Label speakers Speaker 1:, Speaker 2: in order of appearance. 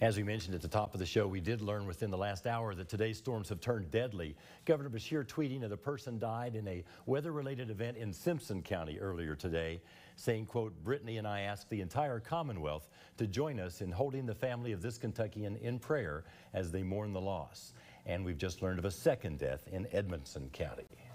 Speaker 1: As we mentioned at the top of the show, we did learn within the last hour that today's storms have turned deadly. Governor Beshear tweeting that a person died in a weather-related event in Simpson County earlier today, saying, quote, Brittany and I ask the entire Commonwealth to join us in holding the family of this Kentuckian in prayer as they mourn the loss. And we've just learned of a second death in Edmonson County.